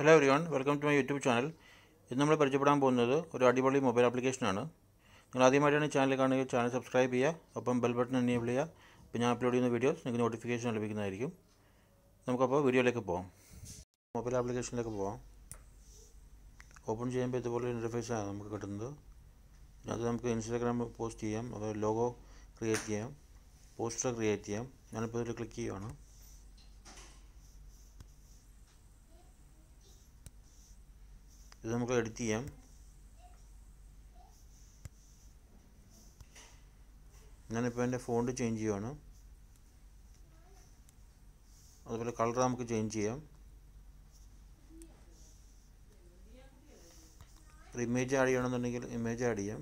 Hello everyone welcome to my YouTube channel ഇന്ന് നമ്മൾ പരിചയപ്പെടാൻ പോകുന്നത് ഒരു അടിപൊളി മൊബൈൽ ആപ്ലിക്കേഷനാണ് നിങ്ങൾ ആദ്യമായിട്ടാണ് ചാനൽ കാണുക ചാനൽ സബ്സ്ക്രൈബ് ചെയ്യുക ഒപ്പം ബെൽ ബട്ടൺ എനേബിൾ ചെയ്യുക. അപ്പോൾ ഞാൻ അപ്ലോഡ് ചെയ്യുന്ന വീഡിയോസ് നിങ്ങൾക്ക് നോട്ടിഫിക്കേഷൻ ലഭിക്കുന്നതായിരിക്കും. നമുക്കപ്പോൾ വീഡിയോയിലേക്ക് പോകാം മൊബൈൽ ആപ്ലിക്കേഷനിലേക്ക് പോകാം ഓപ്പൺ ചെയ്യുമ്പോൾ ഇതുപോലെ ഇന്റർഫേസാണ് നമുക്ക് കിട്ടുന്നത്. അത് നമുക്ക് ഇൻസ്റ്റാഗ്രാം പോസ്റ്റ് ചെയ്യാം അത് ലോഗോ ക്രിയേറ്റ് ചെയ്യാം പോസ്റ്റർ ക്രിയേറ്റ് ചെയ്യാം. ഞാനിപ്പോൾ ഇതിൽ ക്ലിക്ക് ചെയ്യുകയാണ് ഇത് നമുക്ക് എഡിറ്റ് ചെയ്യാം. ഞാനിപ്പോൾ എന്റെ ഫോണ്ട് ചേഞ്ച് ചെയ്യുവാണ്. അതുപോലെ കളർ നമുക്ക് ചേഞ്ച് ചെയ്യാം. ഇമേജ് ആഡ് ചെയ്യണമെന്നുണ്ടെങ്കിൽ ഇമേജ് ആഡ് ചെയ്യാം.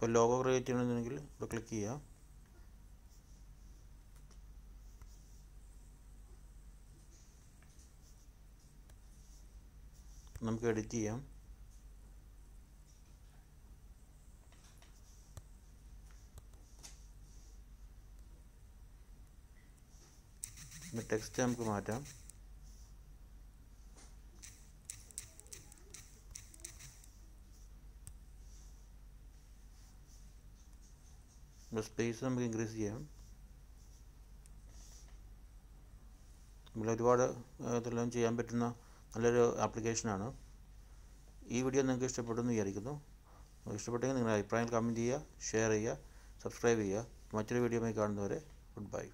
ഇപ്പോൾ ലോഗോ ക്രിയേറ്റ് ചെയ്യണമെന്നുണ്ടെങ്കിൽ ഇവിടെ ക്ലിക്ക് ചെയ്യാം. നമുക്ക് എഡിറ്റ് ചെയ്യാം. ടെക്സ്റ്റ് നമുക്ക് മാറ്റാം. സ്പേസ് നമുക്ക് ഇൻക്രീസ് ചെയ്യാം നമ്മൾ ഒരുപാട് ഇതെല്ലാം ചെയ്യാൻ പറ്റുന്ന നല്ലൊരു ആപ്ലിക്കേഷനാണ് ഈ വീഡിയോ നിങ്ങൾക്ക് ഇഷ്ടപ്പെട്ടെന്ന് വിചാരിക്കുന്നു. ഇഷ്ടപ്പെട്ടെങ്കിൽ നിങ്ങളുടെ അഭിപ്രായങ്ങൾ കമന്റ് ചെയ്യുക ഷെയർ ചെയ്യുക സബ്സ്ക്രൈബ് ചെയ്യുക. മറ്റൊരു വീഡിയോയുമായി കാണുന്നവരെ ഗുഡ് ബൈ